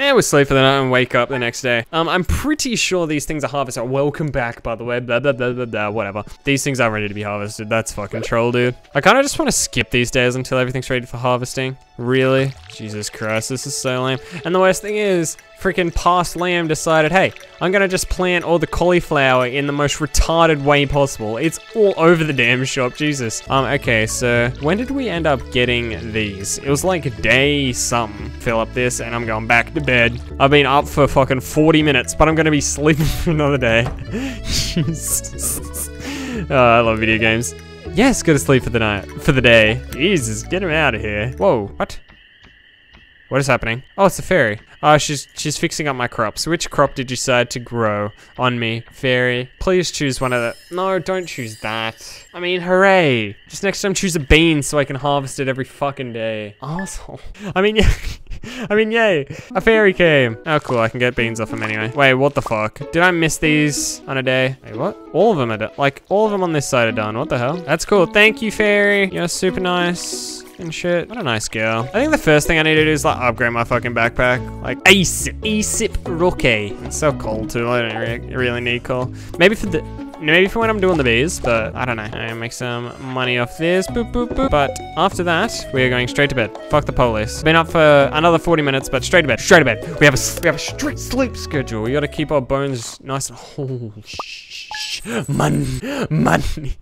Yeah, we sleep for the night and wake up the next day. Um, I'm pretty sure these things are harvested. Welcome back, by the way. Blah, blah, blah, blah, blah, whatever. These things aren't ready to be harvested. That's fucking troll, dude. I kind of just want to skip these days until everything's ready for harvesting. Really? Jesus Christ, this is so lame. And the worst thing is, freaking past Liam decided, hey, I'm gonna just plant all the cauliflower in the most retarded way possible. It's all over the damn shop, Jesus. Um, okay, so when did we end up getting these? It was like day something. Fill up this and I'm going back to bed. I've been up for fucking 40 minutes, but I'm gonna be sleeping for another day. Jesus. Oh, I love video games. Yes, go to sleep for the night, for the day. Jesus, get him out of here. Whoa, what? What is happening? Oh, it's a fairy. Oh, she's she's fixing up my crops. Which crop did you decide to grow on me, fairy? Please choose one of the. No, don't choose that. I mean, hooray! Just next time, choose a bean so I can harvest it every fucking day. Asshole. I mean, yeah. I mean, yay! A fairy came. Oh, cool. I can get beans off him anyway. Wait, what the fuck? Did I miss these on a day? Wait, what? All of them are done. Like, all of them on this side are done. What the hell? That's cool. Thank you, fairy. You're super nice and shit. What a nice girl. I think the first thing I need to do is like upgrade my fucking backpack. Like ASAP, ASAP Rocky. It's so cold too. I don't re really need coal. Maybe for the Maybe for when I'm doing the bees, but I don't know. I make some money off this. Boop, boop, boop. But after that, we are going straight to bed. Fuck the police. Been up for another 40 minutes, but straight to bed. Straight to bed. We have a we have a straight sleep schedule. We got to keep our bones nice and oh, shh, money, money.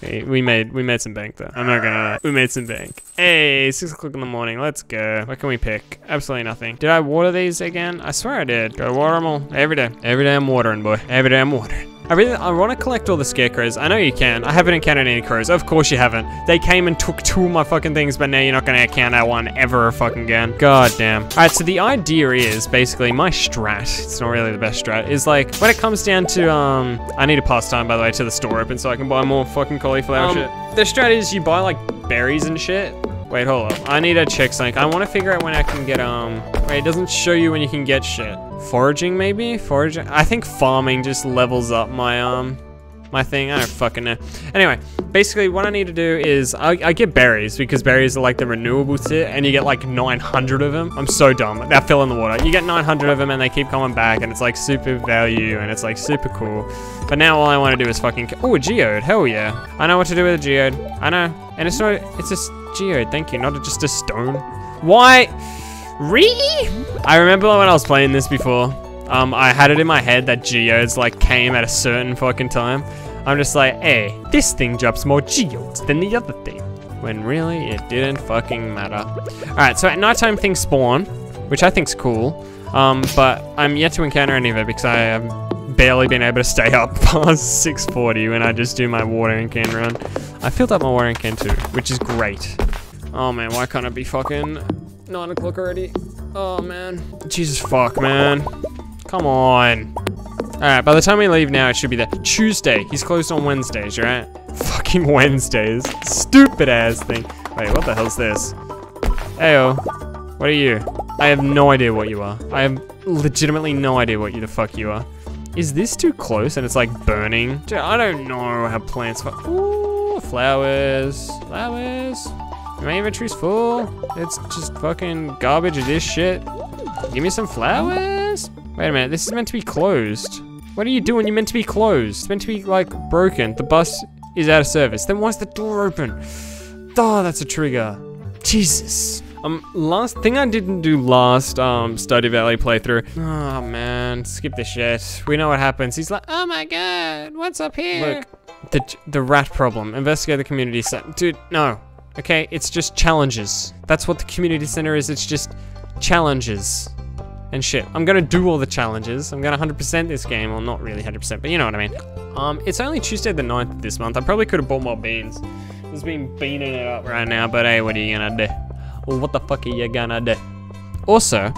Hey, we made we made some bank though. I'm not gonna lie. We made some bank. Hey, six o'clock in the morning. Let's go. What can we pick? Absolutely nothing. Did I water these again? I swear I did. Go water them all every day. Every day I'm watering, boy. Every day I'm watering. I really, I want to collect all the scarecrows. I know you can. I haven't encountered any crows. Of course you haven't. They came and took two of my fucking things, but now you're not going to encounter one ever fucking again. God damn. All right, so the idea is basically my strat. It's not really the best strat. Is like when it comes down to um, I need a pass time by the way to the store open so I can buy more fucking cauliflower um, shit. The strat is you buy like berries and shit. Wait, hold up. I need a check something. I want to figure out when I can get, um... Wait, it doesn't show you when you can get shit. Foraging, maybe? Foraging? I think farming just levels up my, um... My thing. I don't fucking know. Anyway, basically what I need to do is... I, I get berries, because berries are like the renewable shit, and you get like 900 of them. I'm so dumb. They fell in the water. You get 900 of them, and they keep coming back, and it's like super value, and it's like super cool. But now all I want to do is fucking... Oh, a geode. Hell yeah. I know what to do with a geode. I know. And it's not... It's just geode, thank you, not just a stone. Why? Really? I remember when I was playing this before, um, I had it in my head that geodes like came at a certain fucking time. I'm just like, hey, this thing drops more geodes than the other thing. When really, it didn't fucking matter. Alright, so at nighttime things spawn, which I think's cool. Um, but I'm yet to encounter any of it because I have barely been able to stay up past 640 when I just do my watering can run. I filled up my watering can too, which is great. Oh man, why can't it be fucking 9 o'clock already? Oh man. Jesus fuck, man. Come on. Alright, by the time we leave now, it should be there. Tuesday. He's closed on Wednesdays, right? Fucking Wednesdays. Stupid ass thing. Wait, what the hell's this? Heyo. What are you? I have no idea what you are. I have legitimately no idea what you the fuck you are. Is this too close and it's like burning? Dude, I don't know how plants Ooh, flowers. Flowers. My inventory's full. It's just fucking garbage of this shit. Give me some flowers. Wait a minute, this is meant to be closed. What are you doing? You're meant to be closed. It's meant to be like broken. The bus is out of service. Then why's the door open? Oh, that's a trigger. Jesus. Um, last thing I didn't do last um Stardew Valley playthrough. Oh man, skip this shit. We know what happens. He's like, oh my god, what's up here? Look, the the rat problem. Investigate the community center. Dude, no. Okay, it's just challenges. That's what the community center is. It's just challenges and shit. I'm gonna do all the challenges. I'm gonna 100% this game. Well, not really 100%, but you know what I mean. Um, it's only Tuesday the 9th this month. I probably could have bought more beans. Just been beaning it up right now, but hey, what are you gonna do? Well, what the fuck are you gonna do? Also,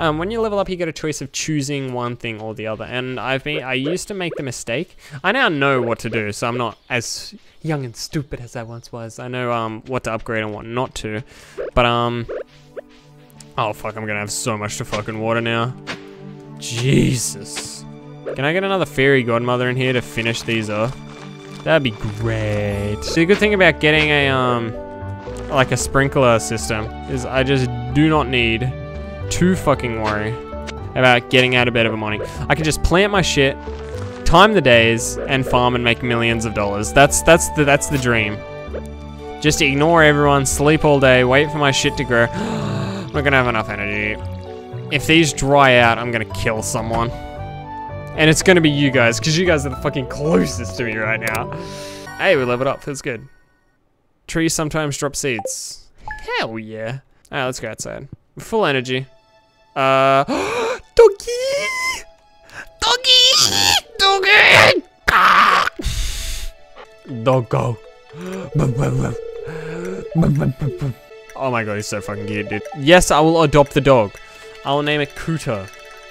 um, when you level up, you get a choice of choosing one thing or the other. And I've been, I used to make the mistake. I now know what to do, so I'm not as young and stupid as I once was. I know um what to upgrade and what not to. But um, oh fuck, I'm gonna have so much to fucking water now. Jesus. Can I get another fairy godmother in here to finish these off? That'd be great. The good thing about getting a um like a sprinkler system is I just do not need to fucking worry about getting out of bed every morning. I can just plant my shit, time the days, and farm and make millions of dollars. That's that's the that's the dream. Just ignore everyone, sleep all day, wait for my shit to grow. I'm not gonna have enough energy. If these dry out, I'm gonna kill someone. And it's gonna be you guys, because you guys are the fucking closest to me right now. Hey, we leveled up, feels good. Trees sometimes drop seeds. Hell yeah. Alright, let's go outside. Full energy. Uh, doggy! Doggy! Doggy! Ah! Doggo. Oh my god, he's so fucking cute, dude. Yes, I will adopt the dog. I will name it Cooter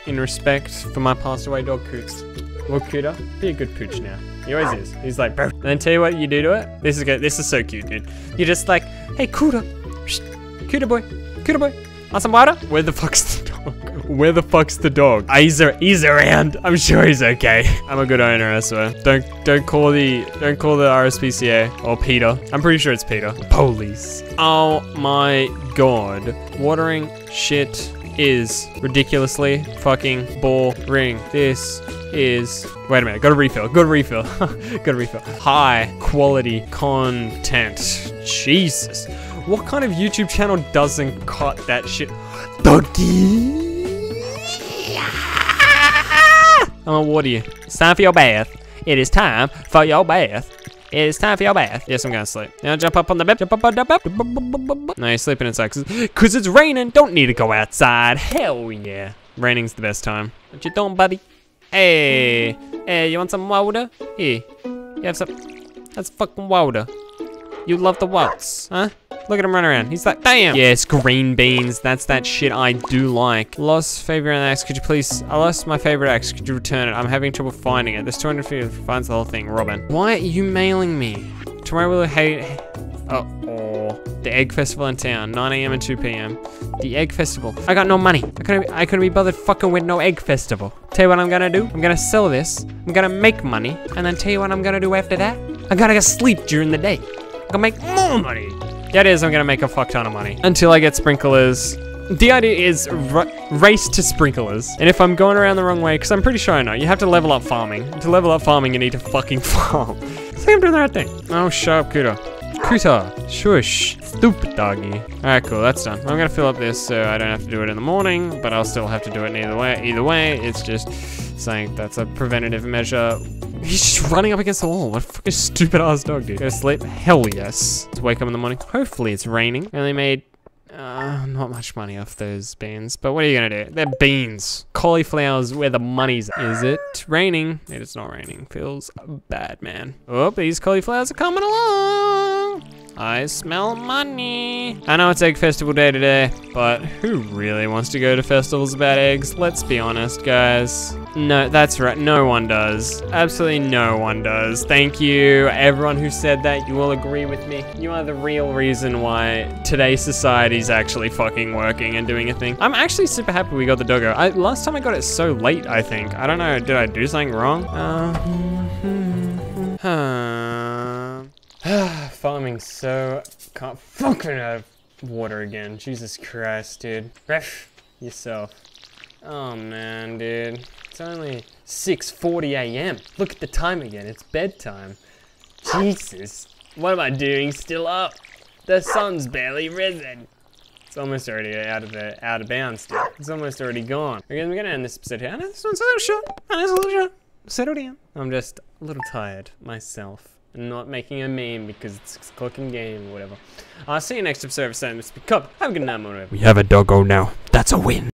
in respect for my passed away dog Coots. Well, Cooter, be a good pooch now. He always is. He's like, bro. And then tell you what you do to it. This is good. This is so cute, dude. You're just like, hey, Cooter. Shh. Cooter boy. Cooter boy. Want some water? Where the fuck's? Where the fuck's the dog? Ah, he's, a, he's around. I'm sure he's okay. I'm a good owner, I swear. Don't don't call the don't call the RSPCA or PETA. I'm pretty sure it's PETA. Police. Oh my god. Watering shit is ridiculously fucking boring. This is wait a minute, gotta refill, gotta refill, gotta refill. High quality content. Jesus. What kind of YouTube channel doesn't cut that shit? Doggy. I'm gonna water you. It's time for your bath. It is time for your bath. It is time for your bath. Yes, I'm gonna sleep. Now jump up on the bed. Jump up on the bed. No, you're sleeping inside. Cause, Cause it's raining. Don't need to go outside. Hell yeah. Raining's the best time. What you doing, buddy? Hey. Hey, you want some water? Here. You have some. That's fucking water. You love the waltz, huh? Look at him run around. He's like, damn. Yes, green beans. That's that shit I do like. Lost favorite axe. Could you please? I lost my favorite axe. Could you return it? I'm having trouble finding it. There's 250 finds the whole thing. Robin. Why are you mailing me? Tomorrow we'll hate. Oh, oh, the egg festival in town, 9 a.m. and 2 p.m. The egg festival. I got no money. I couldn't. I couldn't be bothered fucking with no egg festival. Tell you what I'm gonna do. I'm gonna sell this. I'm gonna make money, and then tell you what I'm gonna do after that. I gotta go sleep during the day. I'm gonna make more money. Yeah, it is. I'm gonna make a fuck ton of money until I get sprinklers. The idea is race to sprinklers. And if I'm going around the wrong way, because I'm pretty sure I know, you have to level up farming. To level up farming, you need to fucking farm. So I'm doing the right thing. Oh, up, Cooter. Cooter, shush, stupid doggy. Alright, cool, that's done. I'm gonna fill up this so I don't have to do it in the morning, but I'll still have to do it either way. Either way, it's just saying that's a preventative measure He's just running up against the wall. What a fucking stupid ass dog, dude. Go to sleep? Hell yes. Let's wake up in the morning. Hopefully it's raining. I only made uh, not much money off those beans, but what are you gonna do? They're beans. Cauliflower's where the money's Is it raining? It is not raining. Feels bad, man. Oh, these cauliflowers are coming along. I smell money. I know it's Egg Festival Day today, but who really wants to go to festivals about eggs? Let's be honest, guys. No, that's right. No one does. Absolutely no one does. Thank you, everyone who said that. You will agree with me. You are the real reason why today's society is actually fucking working and doing a thing. I'm actually super happy we got the doggo. I, last time I got it so late, I think. I don't know. Did I do something wrong? Uh, hmm, hmm, hmm. Farming so can't fucking have water again. Jesus Christ, dude. Ref yourself. Oh man, dude. It's only 6.40 a.m. Look at the time again. It's bedtime. Jesus. What am I doing still up? The sun's barely risen. It's almost already out of the out of bounds, dude. It's almost already gone. Okay, we're gonna end this episode here. This one's a little short. Know it's a little short. Settle down. I'm just a little tired myself not making a meme because it's 6 o'clock in game or whatever. I'll see you next episode of Sam Mr. Cup. Have a good night, whatever. We have a doggo now. That's a win.